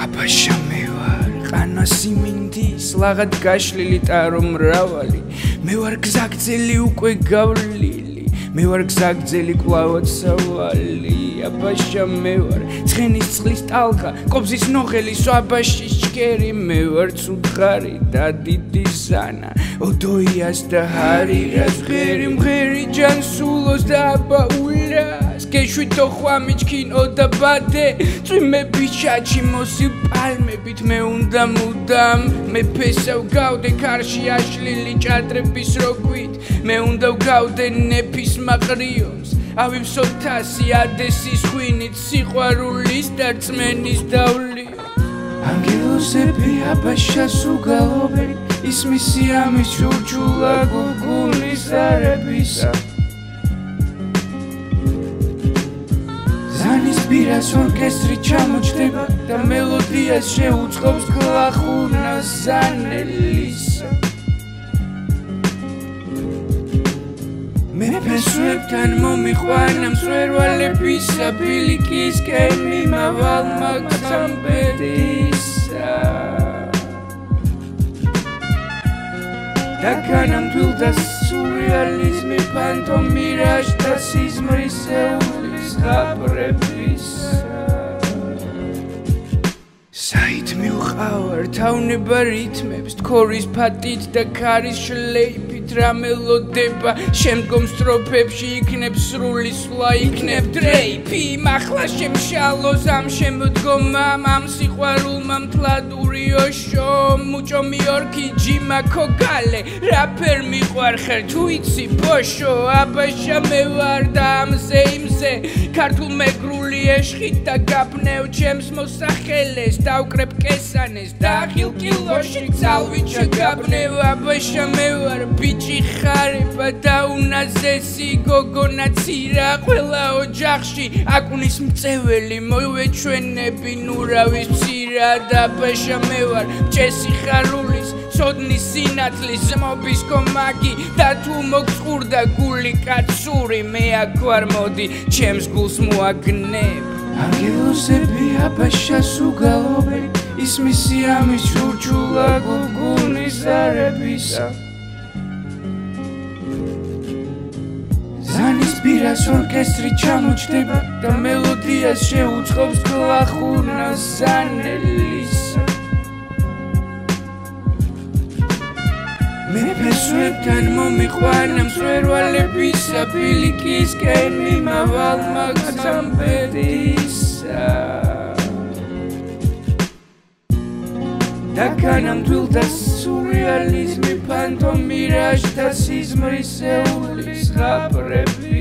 აბაშა მე ვარ ყანა სიმინდის ლაღად გაშლილი ტარო მრავალი. მე ვარ გზაგძელი უკვე გავლილი მე ვარ გზაგძელი კლავად სავალი. აბაშა მე ვარ ცხენის წყლის ტალღა კობზის ნოღელი სვაბაში ჭკერი მე ვარ ცუთხარი და დიდი ზანა ოდოიას და ჰარი რას ღერი მღერი ჯანსულოს და აბაულა გეშვი თო ხვამიჩკინ ოდა ბადე. წვიმე ბიჩაჩი მოსი პალმებით მე უნდა მუდამ. მე ფესავ გავდე კარში აშლილი ჭადრების როგვით. მე უნდა გავდე ნეფის მაყრიონს ავიმსო თასი ადესის ხვინით სიყვარულის და წმენის დავლი ანგელოსები აბაშა სუგალობე ისმისი ამის ჩურჩულა გუგულის არებისა ბირას ორკესტრი ჩამოჩდება და მელოდიას შეუწყობს კლახუნას ზანელის მე ფესვებთან მომიყვანა მსვერვალებისა ბილიკის კემი მავალ მაგსამბედისა და განამდვილ და სურეალიზმი ფანტომირაშ და სიზმრის თავნება რითმებს თქორის ფატით და ქარის შლეიფით რა მელოდება. შემდგომ სტროფებში იქნებ სრული სვლა იქნებ დრეიფი. მახლა შემშალოს ამ შემდგომა ამ სიყვარულმა მთლადურიოშო მუჭო მიორკი ჯიმა ქოგალე რაფერ მიყვარხარ თუ იცი ბოშო. აბაშა მე ვარ და ამ ზეიმზე ქართულ მეგრული ეშხით და გაბნევ ჩემს მოსახელეს დავკრებ კესანეს. და ხილკილოში ძალვიჩა გაბნევა ბაშა მე ვარ ბიჭი ხარება და უნაზესი გოგონაცირა ყველა ოჯახში. აკუნის მწეველი მოვეჩვენები ნურავის ცირა და ბაშა მე ვარ ჭესი ხარულის სოდნის სინათლის მობის კომაგი და თუ მოგწურდა გული კაცური მე აქ ვარ მოდი ჩემს გულს მოაგნებ. ანგელოსები აბაშა სუგალობე ისმისი ამის ჩურჩულა გუგუნის არებისა ზანის ბირას ორკესტრი ჩამოჩდება და მელოდიას შეუწყობს კლახუნას ზანელისა ფესვებთან მომიყვანა მსვერვალებისა ბილიკისკენ მიმავალ მაგზამბედისა და განამდვილ და სურეალიზმი ფანტომირაშ და სიზმრის ეულის ღაბრების